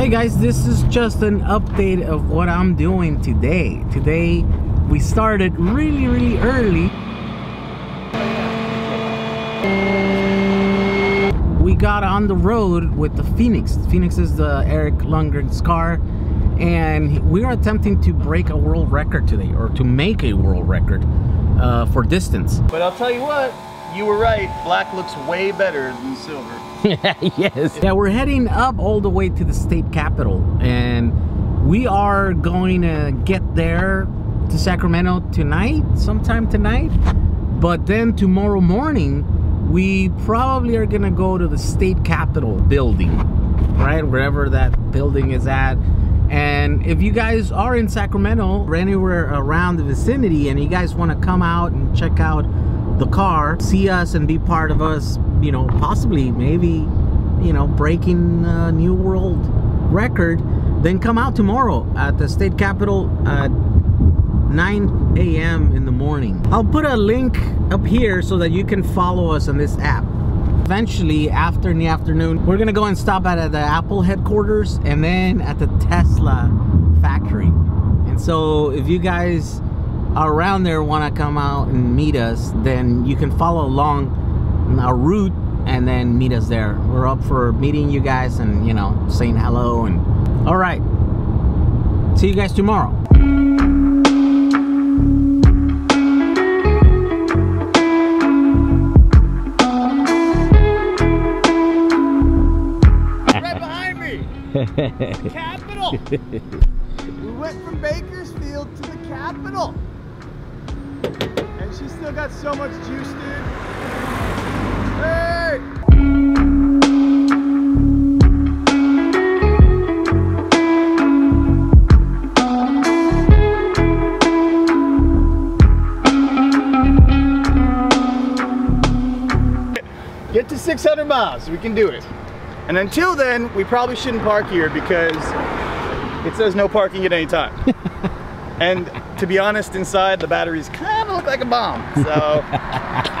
Hey guys, this is just an update of what I'm doing today. Today we started really, really early. We got on the road with the Phoenix. Phoenix is the Eric Lundgren's car and we are attempting to break a world record today or to make a world record uh, for distance. But I'll tell you what, you were right. Black looks way better than silver. yes. Yeah, we're heading up all the way to the state capitol and we are going to get there to Sacramento tonight, sometime tonight. But then tomorrow morning, we probably are gonna go to the state capitol building, right? Wherever that building is at. And if you guys are in Sacramento or anywhere around the vicinity and you guys wanna come out and check out the car, see us and be part of us, you know, possibly maybe, you know, breaking a new world record, then come out tomorrow at the state capitol at 9 a.m. in the morning. I'll put a link up here so that you can follow us on this app. Eventually, after in the afternoon, we're gonna go and stop at the Apple headquarters and then at the Tesla factory. And so if you guys around there want to come out and meet us, then you can follow along our route and then meet us there. We're up for meeting you guys and, you know, saying hello and all right. See you guys tomorrow. right behind me! Capital! we went from Bakersfield to the Capitol. She's still got so much juice, dude. Hey! Get to 600 miles, we can do it. And until then, we probably shouldn't park here because it says no parking at any time. and to be honest, inside the batteries kind look like a bomb. So